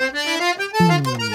Mm.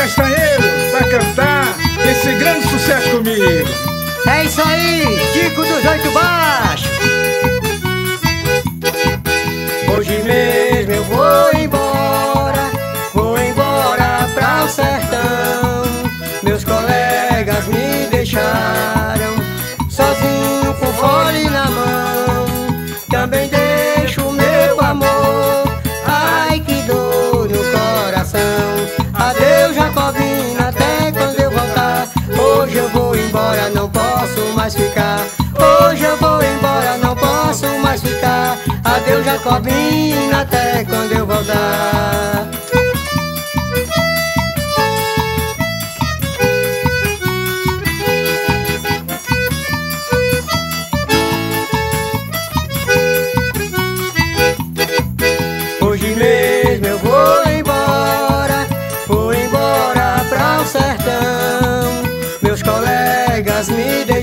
Castanheiro pra cantar esse grande sucesso comigo. É isso aí, Tico dos Oito Baixos. Hoje mesmo eu vou embora, vou embora pra o sertão. Meus colegas me deixaram mais ficar. Hoje eu vou embora, não posso mais ficar. Adeus, Jacobina, até quando eu voltar.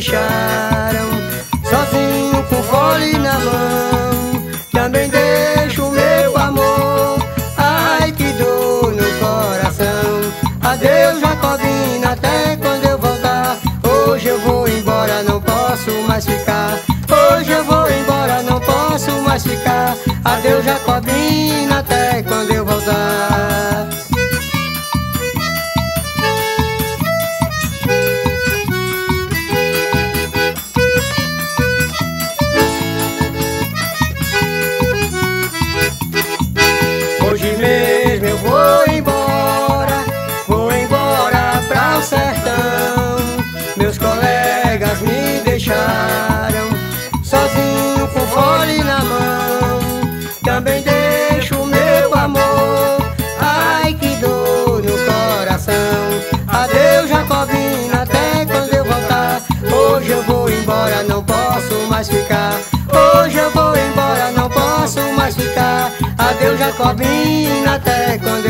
Deixaram sozinho com fole na mão. Também deixo meu amor, ai que dor no coração. Adeus, Jacobina, até quando eu voltar. Hoje eu vou embora, não posso mais ficar. Hoje eu vou embora, não posso mais ficar. Adeus, Jacobina, até quando eu voltar. Colegas me deixaram sozinho com fole na mão. Também deixo meu amor, ai que dor no coração. Adeus, Jacobina, até quando eu voltar. Hoje eu vou embora, não posso mais ficar. Hoje eu vou embora, não posso mais ficar. Adeus, Jacobina, até quando